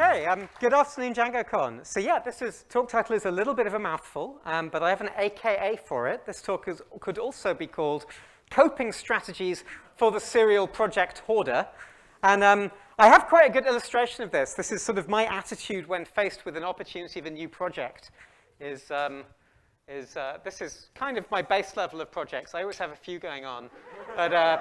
Okay, um, good afternoon, DjangoCon. So yeah, this is, talk title is a little bit of a mouthful, um, but I have an AKA for it. This talk is, could also be called Coping Strategies for the Serial Project Hoarder. And um, I have quite a good illustration of this. This is sort of my attitude when faced with an opportunity of a new project. Is, um, is uh, this is kind of my base level of projects. I always have a few going on, but, uh,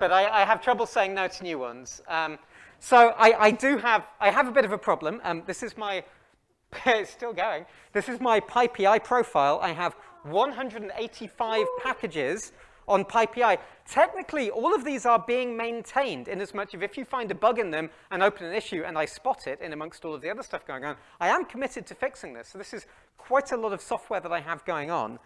but I, I, have trouble saying no to new ones. Um, so I, I, do have, I have a bit of a problem. Um, this is my, it's still going. This is my PyPI profile. I have 185 packages on PyPI. Technically, all of these are being maintained in as much as if you find a bug in them and open an issue and I spot it in amongst all of the other stuff going on, I am committed to fixing this. So this is quite a lot of software that I have going on.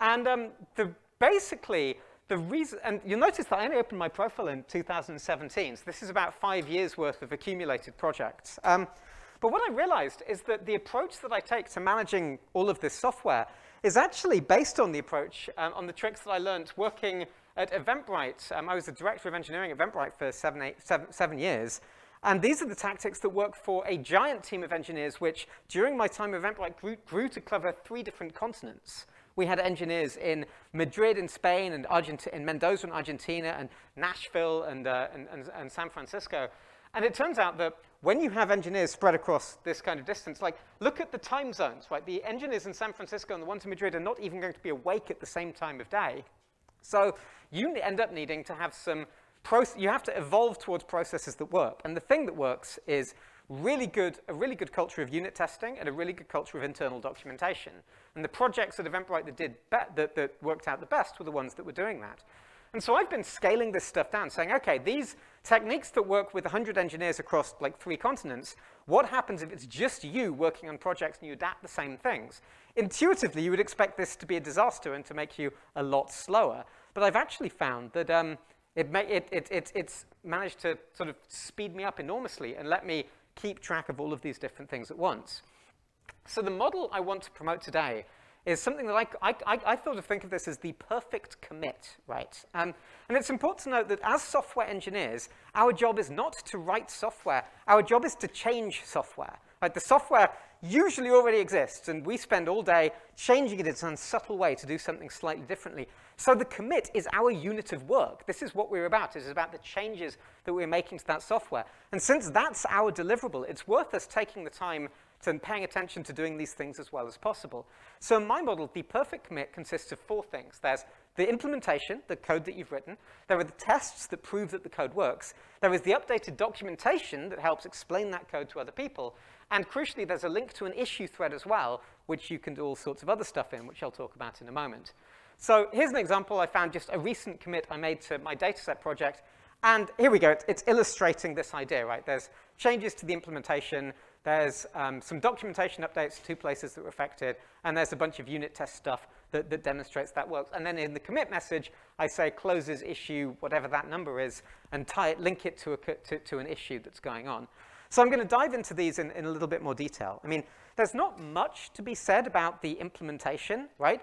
And um, the, basically, the reason, and you'll notice that I only opened my profile in 2017, so this is about five years worth of accumulated projects. Um, but what I realized is that the approach that I take to managing all of this software is actually based on the approach, um, on the tricks that I learned working at Eventbrite. Um, I was the director of engineering at Eventbrite for seven, eight, seven, seven years. And these are the tactics that work for a giant team of engineers, which during my time at Eventbrite grew, grew to cover three different continents. We had engineers in Madrid in Spain and Argent in Mendoza in Argentina and Nashville and, uh, and, and, and San Francisco. And it turns out that when you have engineers spread across this kind of distance, like look at the time zones, right? The engineers in San Francisco and the ones in Madrid are not even going to be awake at the same time of day. So you end up needing to have some, you have to evolve towards processes that work. And the thing that works is really good, a really good culture of unit testing and a really good culture of internal documentation. And the projects at Eventbrite that, did that, that worked out the best were the ones that were doing that. And so I've been scaling this stuff down, saying, okay, these techniques that work with 100 engineers across like three continents, what happens if it's just you working on projects and you adapt the same things? Intuitively, you would expect this to be a disaster and to make you a lot slower. But I've actually found that um, it, may, it, it, it, it's managed to sort of speed me up enormously and let me keep track of all of these different things at once. So the model I want to promote today is something that I, I, I, thought of think of this as the perfect commit, right? Um, and it's important to note that as software engineers, our job is not to write software. Our job is to change software. Right? The software usually already exists, and we spend all day changing it in some subtle way to do something slightly differently. So the commit is our unit of work. This is what we're about. It is about the changes that we're making to that software. And since that's our deliverable, it's worth us taking the time to paying attention to doing these things as well as possible. So in my model, the perfect commit consists of four things. There's the implementation, the code that you've written. There are the tests that prove that the code works. There is the updated documentation that helps explain that code to other people. And crucially, there's a link to an issue thread as well, which you can do all sorts of other stuff in, which I'll talk about in a moment. So here's an example. I found just a recent commit I made to my Datasette project. And here we go. It's, it's illustrating this idea, right? There's changes to the implementation. There's um, some documentation updates, two places that were affected. And there's a bunch of unit test stuff that, that demonstrates that works. And then in the commit message, I say closes issue, whatever that number is, and tie it, link it to, a, to, to an issue that's going on. So I'm going to dive into these in, in a little bit more detail. I mean, there's not much to be said about the implementation, right?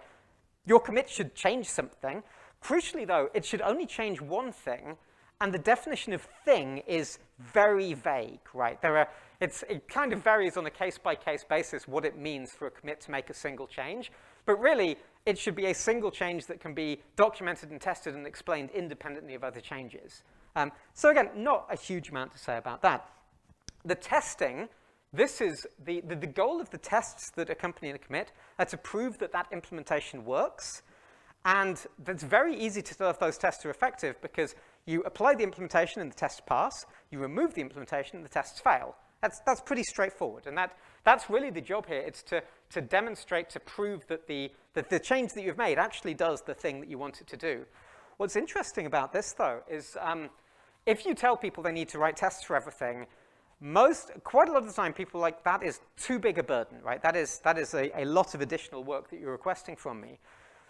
Your commit should change something. Crucially, though, it should only change one thing, and the definition of thing is very vague, right? There are, it kind of varies on a case-by-case -case basis what it means for a commit to make a single change. But really, it should be a single change that can be documented and tested and explained independently of other changes. Um, so again, not a huge amount to say about that. The testing this is the, the, the, goal of the tests that accompany a commit are to prove that that implementation works. And it's very easy to tell if those tests are effective because you apply the implementation and the tests pass, you remove the implementation and the tests fail. That's, that's pretty straightforward. And that, that's really the job here. It's to, to demonstrate, to prove that the, that the change that you've made actually does the thing that you want it to do. What's interesting about this, though, is um, if you tell people they need to write tests for everything, most, quite a lot of the time, people like, that is too big a burden, right? That is, that is a, a lot of additional work that you're requesting from me.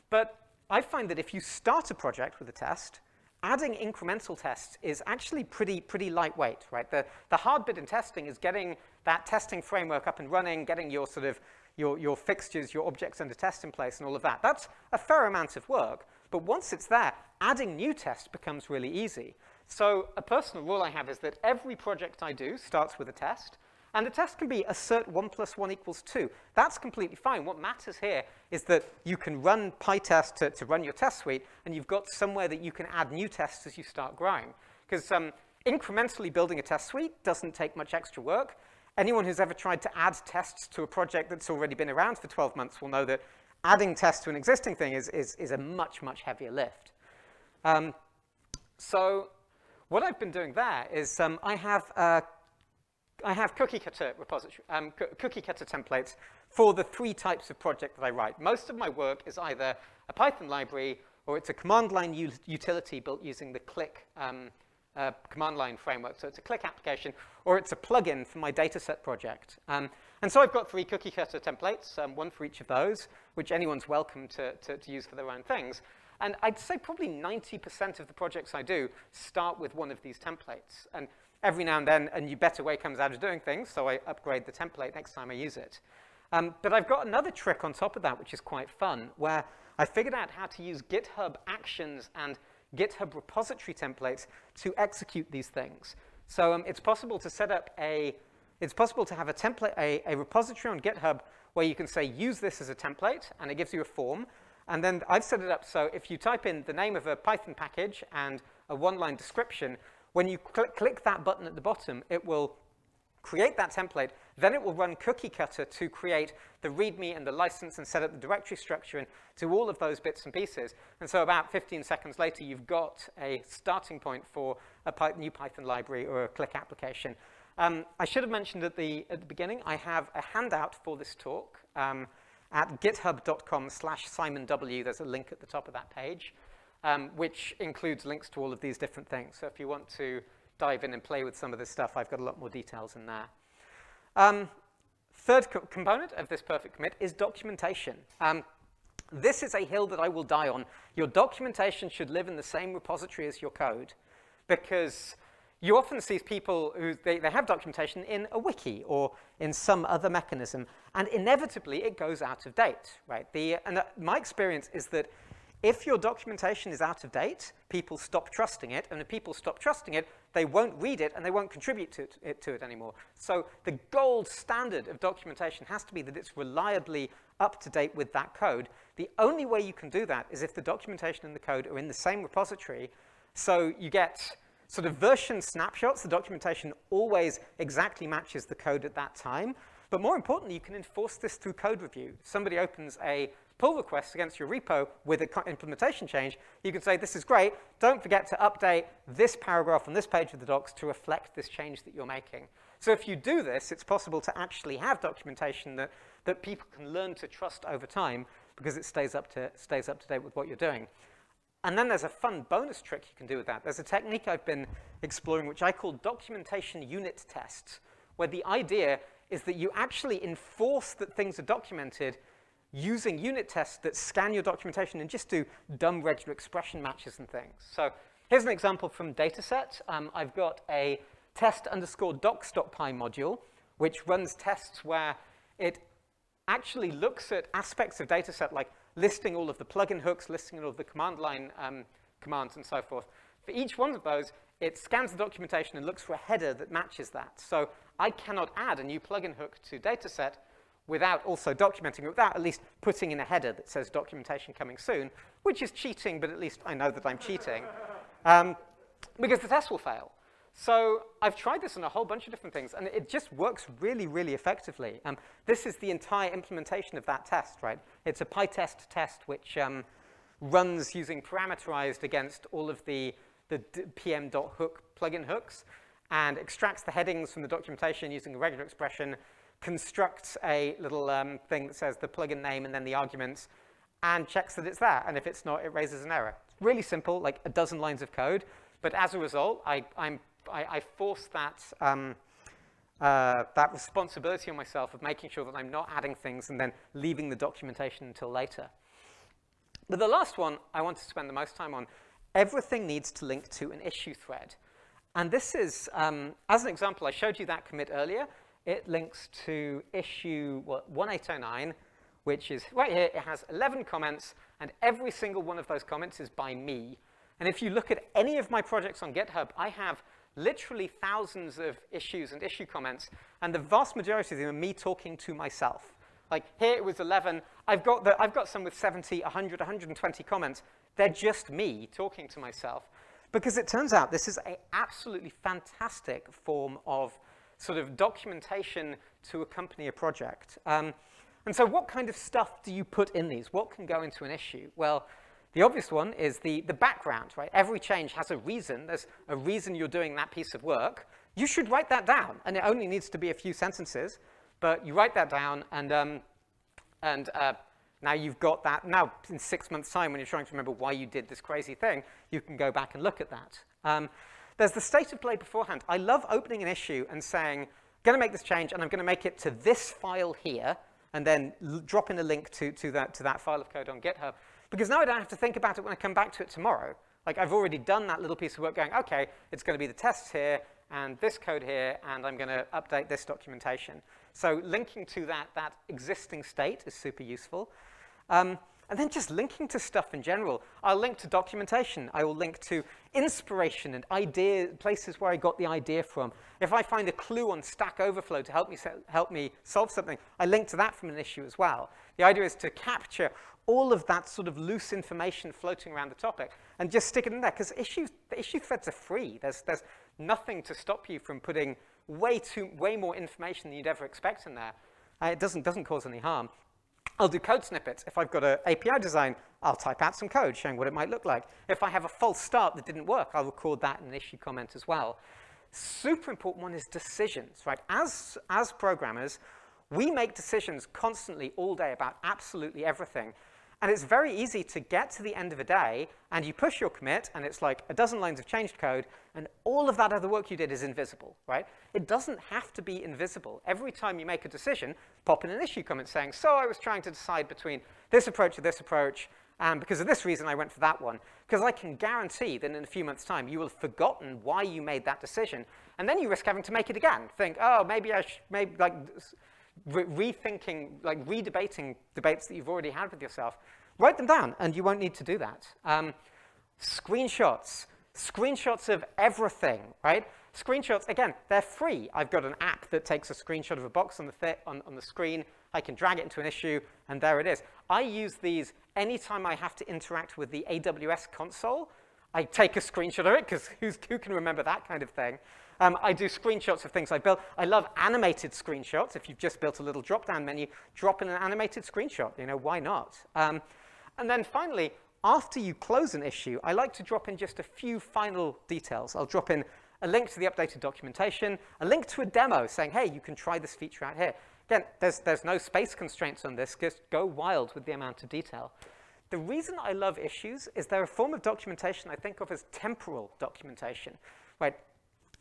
But I find that if you start a project with a test, adding incremental tests is actually pretty, pretty lightweight, right? The, the hard bit in testing is getting that testing framework up and running, getting your sort of your, your fixtures, your objects under test in place and all of that. That's a fair amount of work, but once it's there, adding new tests becomes really easy. So a personal rule I have is that every project I do starts with a test, and the test can be assert 1 plus 1 equals 2. That's completely fine. What matters here is that you can run PyTest to, to run your test suite, and you've got somewhere that you can add new tests as you start growing. Because um, incrementally building a test suite doesn't take much extra work. Anyone who's ever tried to add tests to a project that's already been around for 12 months will know that adding tests to an existing thing is, is, is a much, much heavier lift. Um, so what I've been doing there is um, I have uh, I have cookie cutter repository, um, cookie cutter templates for the three types of project that I write. Most of my work is either a Python library or it's a command line utility built using the Click um, uh, command line framework. So it's a Click application or it's a plugin for my Datasette project. Um, and so I've got three cookie cutter templates, um, one for each of those, which anyone's welcome to, to, to use for their own things. And I'd say probably 90% of the projects I do start with one of these templates. And every now and then a new better way comes out of doing things, so I upgrade the template next time I use it. Um, but I've got another trick on top of that, which is quite fun, where I figured out how to use GitHub Actions and GitHub repository templates to execute these things. So um, it's possible to set up a, it's possible to have a template, a, a repository on GitHub where you can say, use this as a template, and it gives you a form. And then I've set it up so if you type in the name of a Python package and a one-line description, when you cl click that button at the bottom, it will create that template, then it will run cookie cutter to create the README and the license and set up the directory structure and do all of those bits and pieces. And so about 15 seconds later, you've got a starting point for a Py new Python library or a Click application. Um, I should have mentioned at the, at the beginning, I have a handout for this talk um, at github.com slash Simon W. There's a link at the top of that page um, which includes links to all of these different things. So if you want to dive in and play with some of this stuff, I've got a lot more details in there. Um, third co component of this perfect commit is documentation. Um, this is a hill that I will die on. Your documentation should live in the same repository as your code because you often see people who they, they have documentation in a wiki or in some other mechanism, and inevitably it goes out of date, right? The, and my experience is that if your documentation is out of date, people stop trusting it, and if people stop trusting it, they won't read it and they won't contribute to it, to it anymore. So the gold standard of documentation has to be that it's reliably up to date with that code. The only way you can do that is if the documentation and the code are in the same repository, so you get sort of version snapshots, the documentation always exactly matches the code at that time, but more importantly, you can enforce this through code review. Somebody opens a pull request against your repo with an implementation change, you can say, this is great. Don't forget to update this paragraph on this page of the docs to reflect this change that you're making. So if you do this, it's possible to actually have documentation that, that people can learn to trust over time because it stays up, to, stays up to date with what you're doing. And then there's a fun bonus trick you can do with that. There's a technique I've been exploring which I call documentation unit tests, where the idea is that you actually enforce that things are documented using unit tests that scan your documentation and just do dumb regular expression matches and things. So here's an example from Datasette. Um, I've got a test underscore docs.py module, which runs tests where it actually looks at aspects of Datasette like listing all of the plugin hooks, listing all of the command line um, commands and so forth. For each one of those, it scans the documentation and looks for a header that matches that. So I cannot add a new plugin hook to Datasette without also documenting it, without at least putting in a header that says documentation coming soon, which is cheating, but at least I know that I'm cheating, um, because the test will fail. So I've tried this on a whole bunch of different things, and it just works really, really effectively. Um, this is the entire implementation of that test, right? It's a PyTest test which um, runs using parameterized against all of the, the pm.hook plugin hooks and extracts the headings from the documentation using a regular expression constructs a little um, thing that says the plugin name and then the arguments and checks that it's there. And if it's not, it raises an error. It's really simple, like a dozen lines of code. But as a result, I, I'm, I, I force that, um, uh, that responsibility on myself of making sure that I'm not adding things and then leaving the documentation until later. But the last one I want to spend the most time on everything needs to link to an issue thread. And this is, um, as an example, I showed you that commit earlier. It links to issue what, 1809, which is right here. It has 11 comments, and every single one of those comments is by me. And if you look at any of my projects on GitHub, I have literally thousands of issues and issue comments, and the vast majority of them are me talking to myself. Like here it was 11. I've got, the, I've got some with 70, 100, 120 comments. They're just me talking to myself. Because it turns out this is an absolutely fantastic form of sort of documentation to accompany a project. Um, and so what kind of stuff do you put in these? What can go into an issue? Well, the obvious one is the, the background, right? Every change has a reason. There's a reason you're doing that piece of work. You should write that down, and it only needs to be a few sentences, but you write that down, and, um, and uh, now you've got that. Now, in six months' time, when you're trying to remember why you did this crazy thing, you can go back and look at that. Um, there's the state of play beforehand. I love opening an issue and saying, I'm going to make this change, and I'm going to make it to this file here, and then drop in a link to, to, that, to that file of code on GitHub. Because now I don't have to think about it when I come back to it tomorrow. Like, I've already done that little piece of work going, OK, it's going to be the tests here, and this code here, and I'm going to update this documentation. So linking to that, that existing state is super useful. Um, and then just linking to stuff in general. I'll link to documentation. I will link to inspiration and idea, places where I got the idea from. If I find a clue on Stack Overflow to help me, help me solve something, I link to that from an issue as well. The idea is to capture all of that sort of loose information floating around the topic and just stick it in there because issues, the issue threads are free. There's, there's nothing to stop you from putting way, too, way more information than you'd ever expect in there. Uh, it doesn't, doesn't cause any harm. I'll do code snippets. If I've got an API design, I'll type out some code showing what it might look like. If I have a false start that didn't work, I'll record that in an issue comment as well. Super important one is decisions, right? As, as programmers, we make decisions constantly all day about absolutely everything. And it's very easy to get to the end of a day and you push your commit and it's like a dozen lines of changed code and all of that other work you did is invisible, right? It doesn't have to be invisible. Every time you make a decision, pop in an issue comment saying, so I was trying to decide between this approach or this approach, and because of this reason I went for that one. Because I can guarantee that in a few months' time you will have forgotten why you made that decision, and then you risk having to make it again. Think, oh, maybe I should, maybe like, re rethinking, like redebating debates that you've already had with yourself, write them down and you won't need to do that. Um, screenshots, screenshots of everything, right? Screenshots, again, they're free. I've got an app that takes a screenshot of a box on the, on, on the screen. I can drag it into an issue, and there it is. I use these anytime I have to interact with the AWS console. I take a screenshot of it, because who can remember that kind of thing? Um, I do screenshots of things I built. I love animated screenshots. If you've just built a little drop-down menu, drop in an animated screenshot. You know, why not? Um, and then finally, after you close an issue, I like to drop in just a few final details. I'll drop in a link to the updated documentation, a link to a demo saying, hey, you can try this feature out here. Again, there's, there's no space constraints on this. Just go wild with the amount of detail. The reason I love issues is they're a form of documentation I think of as temporal documentation. Right?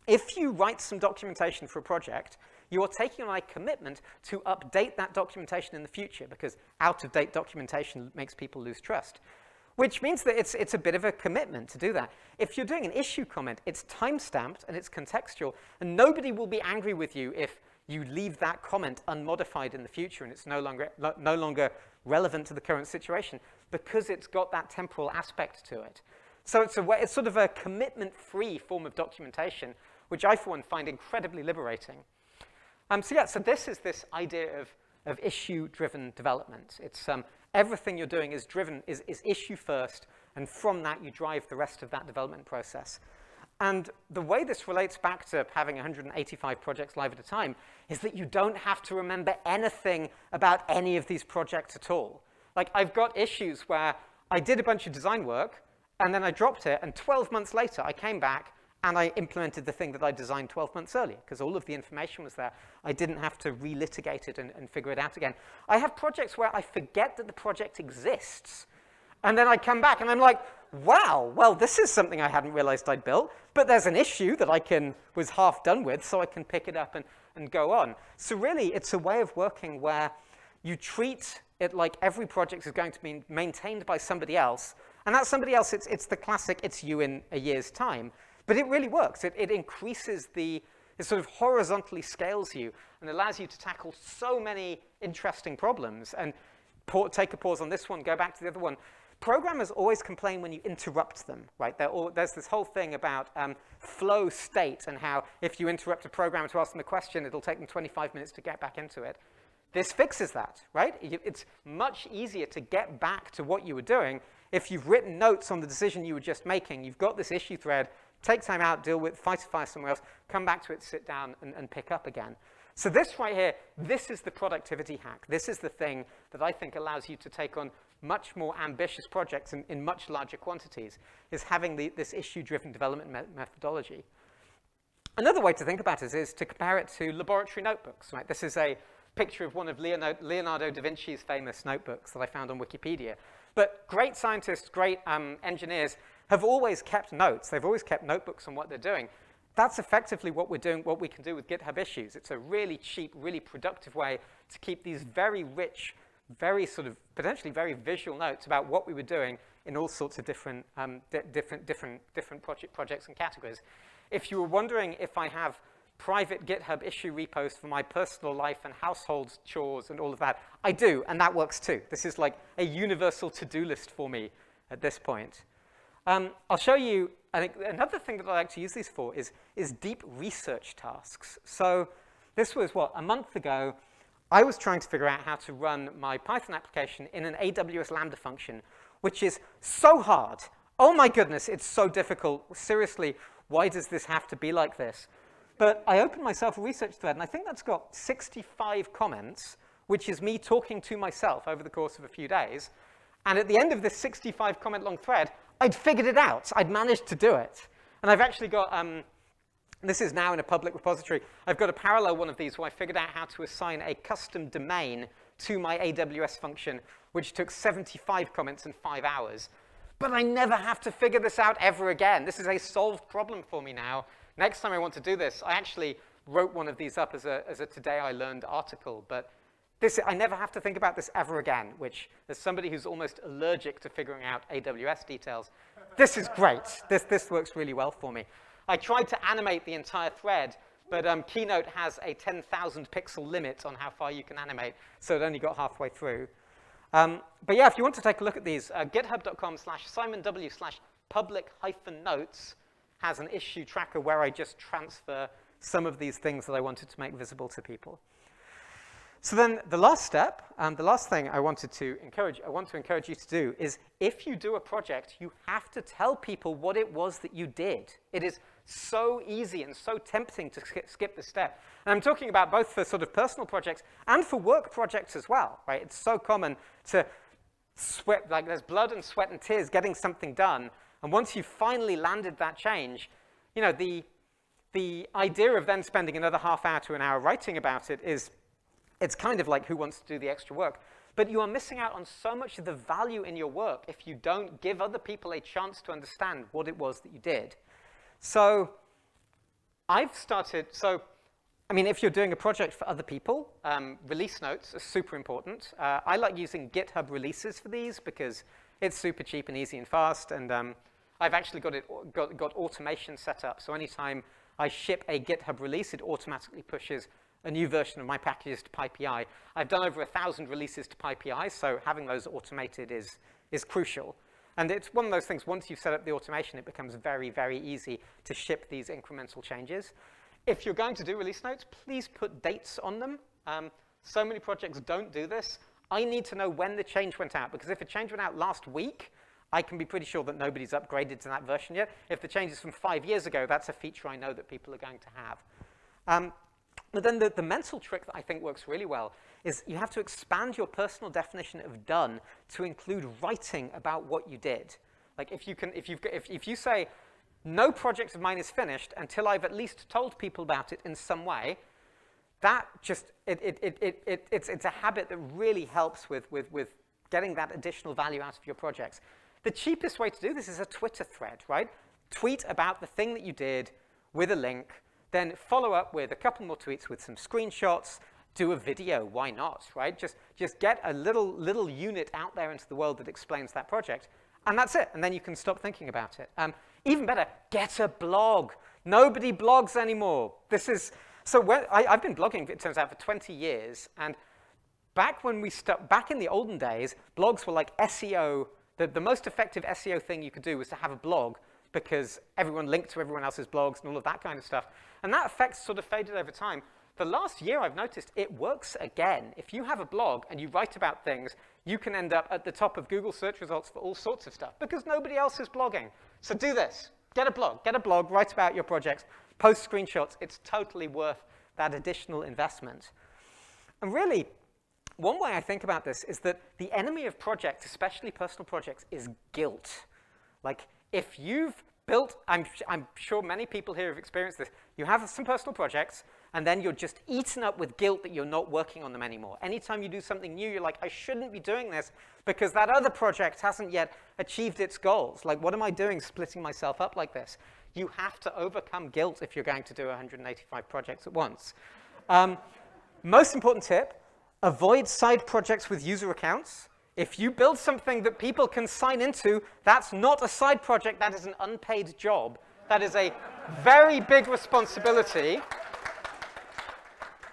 If you write some documentation for a project, you are taking on a commitment to update that documentation in the future because out-of-date documentation makes people lose trust. Which means that it's, it's a bit of a commitment to do that. If you're doing an issue comment, it's time-stamped and it's contextual, and nobody will be angry with you if you leave that comment unmodified in the future and it's no longer, no longer relevant to the current situation because it's got that temporal aspect to it. So it's, a way, it's sort of a commitment-free form of documentation which I, for one, find incredibly liberating. Um, so yeah, so this is this idea of, of issue-driven development. It's um, everything you're doing is driven, is, is issue first, and from that you drive the rest of that development process. And the way this relates back to having 185 projects live at a time is that you don't have to remember anything about any of these projects at all. Like, I've got issues where I did a bunch of design work, and then I dropped it, and 12 months later I came back and I implemented the thing that I designed 12 months earlier, because all of the information was there. I didn't have to relitigate it and, and figure it out again. I have projects where I forget that the project exists, and then I come back and I'm like, wow, well, this is something I hadn't realized I'd built, but there's an issue that I can, was half done with, so I can pick it up and, and go on. So really, it's a way of working where you treat it like every project is going to be maintained by somebody else, And that's somebody else. It's, it's the classic, it's you in a year's time. But it really works. It, it increases the, it sort of horizontally scales you and allows you to tackle so many interesting problems. And take a pause on this one, go back to the other one. Programmers always complain when you interrupt them, right? All, there's this whole thing about um, flow state and how if you interrupt a programmer to ask them a question, it'll take them 25 minutes to get back into it. This fixes that, right? It's much easier to get back to what you were doing if you've written notes on the decision you were just making. You've got this issue thread, take time out, deal with, fight a fire somewhere else, come back to it, sit down, and, and pick up again. So this right here, this is the productivity hack. This is the thing that I think allows you to take on much more ambitious projects in, in much larger quantities, is having the, this issue-driven development me methodology. Another way to think about it is to compare it to laboratory notebooks. Right? This is a picture of one of Leonardo, Leonardo da Vinci's famous notebooks that I found on Wikipedia. But great scientists, great um, engineers have always kept notes. They've always kept notebooks on what they're doing. That's effectively what we're doing, what we can do with GitHub issues. It's a really cheap, really productive way to keep these very rich, very sort of potentially very visual notes about what we were doing in all sorts of different, um, di different, different, different project projects and categories. If you were wondering if I have private GitHub issue repos for my personal life and household chores and all of that, I do, and that works too. This is like a universal to-do list for me at this point. Um, I'll show you, I think another thing that I like to use these for is, is deep research tasks. So this was, what, a month ago, I was trying to figure out how to run my Python application in an AWS Lambda function, which is so hard. Oh my goodness, it's so difficult. Seriously, why does this have to be like this? But I opened myself a research thread, and I think that's got 65 comments, which is me talking to myself over the course of a few days. And at the end of this 65 comment long thread, I'd figured it out. I'd managed to do it. And I've actually got, um, this is now in a public repository, I've got a parallel one of these where I figured out how to assign a custom domain to my AWS function, which took 75 comments and five hours. But I never have to figure this out ever again. This is a solved problem for me now. Next time I want to do this, I actually wrote one of these up as a, as a Today I Learned article, but this, I never have to think about this ever again, which, as somebody who's almost allergic to figuring out AWS details, this is great. This, this works really well for me. I tried to animate the entire thread, but um, Keynote has a 10,000 pixel limit on how far you can animate, so it only got halfway through. Um, but yeah, if you want to take a look at these, uh, github.com slash simonw slash public hyphen notes has an issue tracker where I just transfer some of these things that I wanted to make visible to people. So then the last step, and the last thing I wanted to encourage, I want to encourage you to do is if you do a project, you have to tell people what it was that you did. It is so easy and so tempting to skip this step. And I'm talking about both for sort of personal projects and for work projects as well, right? It's so common to sweat, like there's blood and sweat and tears getting something done. And once you've finally landed that change, you know, the, the idea of then spending another half hour to an hour writing about it is it's kind of like who wants to do the extra work. But you are missing out on so much of the value in your work if you don't give other people a chance to understand what it was that you did. So I've started, so I mean, if you're doing a project for other people, um, release notes are super important. Uh, I like using GitHub releases for these because it's super cheap and easy and fast. And um, I've actually got, it, got, got automation set up. So anytime I ship a GitHub release, it automatically pushes a new version of my packages to PyPI. I've done over a thousand releases to PyPI, so having those automated is, is crucial. And it's one of those things, once you've set up the automation, it becomes very, very easy to ship these incremental changes. If you're going to do release notes, please put dates on them. Um, so many projects don't do this. I need to know when the change went out, because if a change went out last week, I can be pretty sure that nobody's upgraded to that version yet. If the change is from five years ago, that's a feature I know that people are going to have. Um, but then the, the mental trick that I think works really well is you have to expand your personal definition of done to include writing about what you did. Like if you can, if you've, if, if you say, no project of mine is finished until I've at least told people about it in some way, that just, it, it, it, it, it, it's, it's a habit that really helps with, with, with getting that additional value out of your projects. The cheapest way to do this is a Twitter thread, right? Tweet about the thing that you did with a link, then follow up with a couple more tweets with some screenshots, do a video, why not, right? Just, just get a little, little unit out there into the world that explains that project. And that's it. And then you can stop thinking about it. Um, even better, get a blog. Nobody blogs anymore. This is, so when, I, have been blogging, it turns out, for 20 years. And back when we stuck, back in the olden days, blogs were like SEO. The, the most effective SEO thing you could do was to have a blog because everyone linked to everyone else's blogs and all of that kind of stuff. And that effect sort of faded over time. The last year I've noticed it works again. If you have a blog and you write about things, you can end up at the top of Google search results for all sorts of stuff because nobody else is blogging. So do this. Get a blog. Get a blog. Write about your projects. Post screenshots. It's totally worth that additional investment. And really, one way I think about this is that the enemy of projects, especially personal projects, is guilt. Like, if you've built, I'm, I'm sure many people here have experienced this, you have some personal projects, and then you're just eaten up with guilt that you're not working on them anymore. Anytime you do something new, you're like, I shouldn't be doing this because that other project hasn't yet achieved its goals. Like, what am I doing splitting myself up like this? You have to overcome guilt if you're going to do 185 projects at once. Um, most important tip, avoid side projects with user accounts. If you build something that people can sign into, that's not a side project, that is an unpaid job. That is a very big responsibility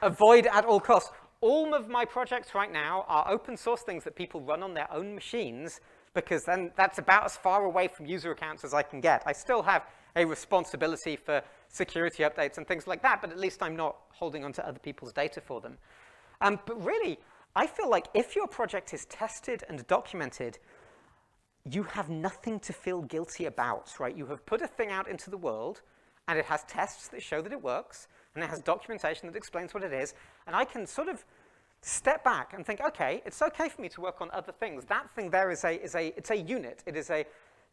avoid at all costs. All of my projects right now are open source things that people run on their own machines because then that's about as far away from user accounts as I can get. I still have a responsibility for security updates and things like that, but at least I'm not holding onto other people's data for them. Um, but really, I feel like if your project is tested and documented, you have nothing to feel guilty about, right? You have put a thing out into the world, and it has tests that show that it works, and it has documentation that explains what it is, and I can sort of step back and think, okay, it's okay for me to work on other things. That thing there is a, is a, it's a unit. It is a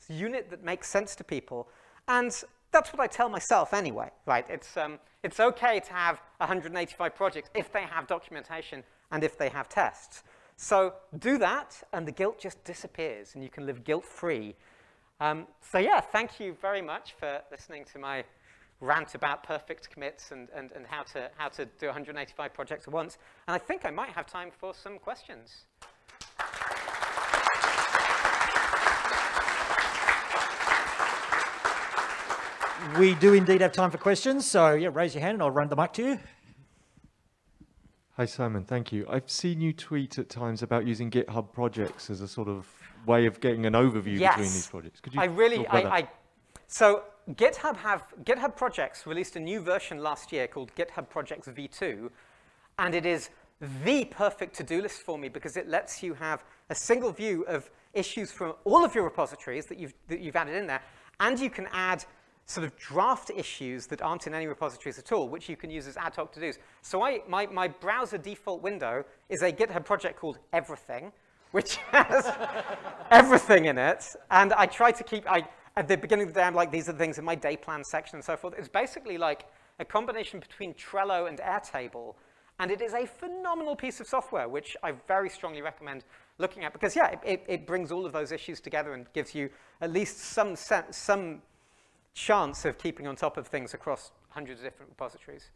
unit that makes sense to people. And that's what I tell myself anyway, right? It's, um, it's okay to have 185 projects if they have documentation and if they have tests. So do that, and the guilt just disappears, and you can live guilt-free. Um, so yeah, thank you very much for listening to my rant about perfect commits and, and, and how, to, how to do 185 projects at once. And I think I might have time for some questions. We do indeed have time for questions, so yeah, raise your hand and I'll run the mic to you. Hi Simon, thank you. I've seen you tweet at times about using GitHub projects as a sort of way of getting an overview yes. between these projects. Could you I really, I, I, so GitHub have, GitHub Projects released a new version last year called GitHub Projects V2, and it is the perfect to-do list for me because it lets you have a single view of issues from all of your repositories that you've, that you've added in there, and you can add sort of draft issues that aren't in any repositories at all, which you can use as ad hoc to-dos. So I, my, my browser default window is a GitHub project called Everything, which has everything in it, and I try to keep, I, at the beginning of the day, I'm like, these are the things in my day plan section and so forth. It's basically like a combination between Trello and Airtable, and it is a phenomenal piece of software, which I very strongly recommend looking at, because yeah, it, it, it brings all of those issues together and gives you at least some, sense, some chance of keeping on top of things across hundreds of different repositories.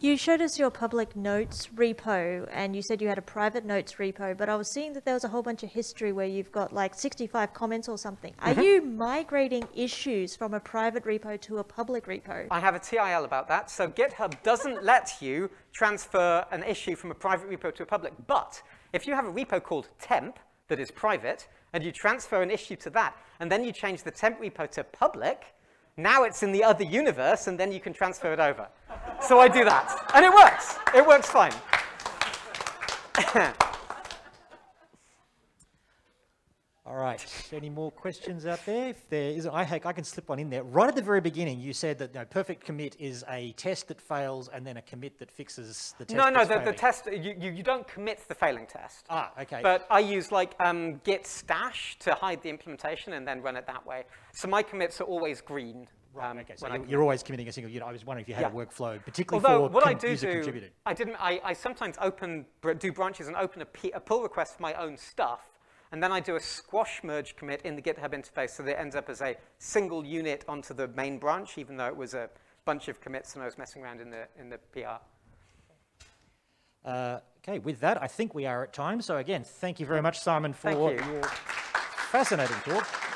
You showed us your public notes repo and you said you had a private notes repo, but I was seeing that there was a whole bunch of history where you've got like 65 comments or something. Are mm -hmm. you migrating issues from a private repo to a public repo? I have a TIL about that. So GitHub doesn't let you transfer an issue from a private repo to a public. But if you have a repo called temp that is private and you transfer an issue to that and then you change the temp repo to public, now it's in the other universe, and then you can transfer it over. So I do that. And it works. It works fine. All right. Any more questions out there? If there is, I, I can slip one in there. Right at the very beginning, you said that no, perfect commit is a test that fails and then a commit that fixes the test. No, no, the, the, test you, you, you don't commit the failing test. Ah, okay. But I use like um, git stash to hide the implementation and then run it that way. So my commits are always green. Right, um, okay, so you're, you're, always committing a single unit. I was wondering if you had yeah. a workflow, particularly Although, for what I do user do, contributed. I didn't. I, I sometimes open do branches and open a, P, a pull request for my own stuff, and then I do a squash merge commit in the GitHub interface so that it ends up as a single unit onto the main branch, even though it was a bunch of commits and I was messing around in the, in the PR. Uh, okay, with that, I think we are at time. So again, thank you very much, Simon, for you. your fascinating talk.